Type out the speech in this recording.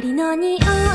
鳥の匂い